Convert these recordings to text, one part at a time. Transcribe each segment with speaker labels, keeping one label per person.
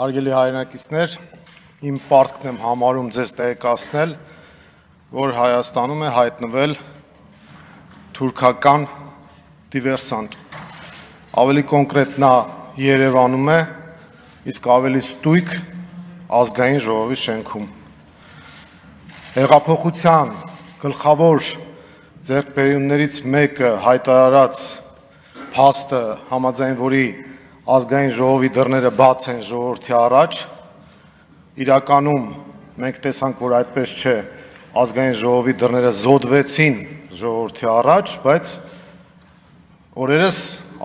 Speaker 1: Հարգելի հայրենակիցներ, իմ պարտքն եմ համարում ձեզ տեղեկացնել, որ Հայաստանում է հայտնվել թուրքական դիվերսանտ։ Ավելի կոնկրետ նա Երևանում է, իսկ ավելի ստույգ ազգային ժողովի շենքում։ Հեղափոխության գլխավոր ձեռքբերումներից մեկը հայտարարած փաստը համաձայն որի ազգային ժողովի դռները բաց են ժողովրդի առաջ։ Իրականում մենք տեսանք, որ այդպես չէ, ազգային ժողովի դռները զոդվեցին ժողովրդի առաջ, բայց օրերս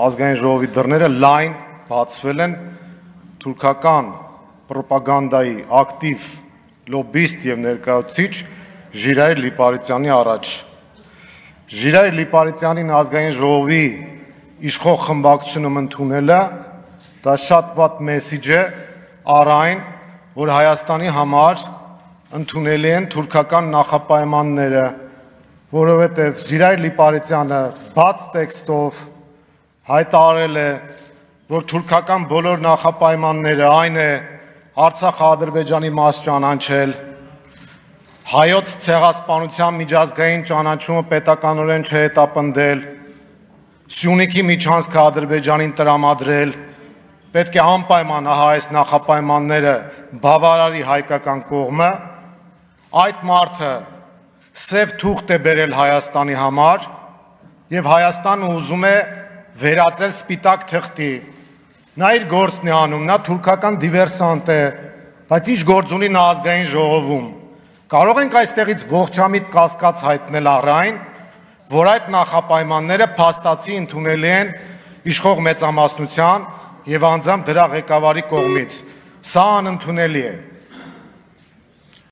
Speaker 1: ազգային ժողովի դռները լայն բացվել են թուրքական ռոպագանդայի ակտիվ լոբիստ եւ ներկայացուցիչ Ժիրայր Լիպարիցյանի առաջ։ Ժիրայր Լիպարիցյանին ազգային ժողովի իշխող խմբակցությունում ընդունելը Դա շատ ված մեսիջ է առայն, որ Հայաստանի համար ընդունելի են թուրքական նախապայմանները, որովհետև Ժիրայր Լիպարիցյանը բաց տեքստով հայտարարել է, որ թուրքական բոլոր նախապայմանները այն է Արցախը Ադրբեջանի մաս ճանաչել, հայոց ցեղասպանության միջազգային ճանաչումը պետականորեն չհետապնդել, Սյունիքի միջանցքը Ադրբեջանին տրամադրել, պետք է անպայման ահա այս նախապայմանները բավարարի հայկական կողմը, այդ մարդը սև թուղթ է բերել Հայաստանի համար եւ Հայաստանը ուզում է վերածել սպիտակ թղթի։ Նա իր գործն է անում, նա թուրքական դիվերսանտ է, բայց ինչ գործ ունի նա ազգային ժողովում։ Կարող ենք այստեղից ողջամիտ կասկած հայտնել առայն, որ այդ նախապայմանները փաստացի ընդունելի են իշխող մեծամասնության եւ անձամբ դրա ղեկավարի կողմից։ Սա անընդունելի է։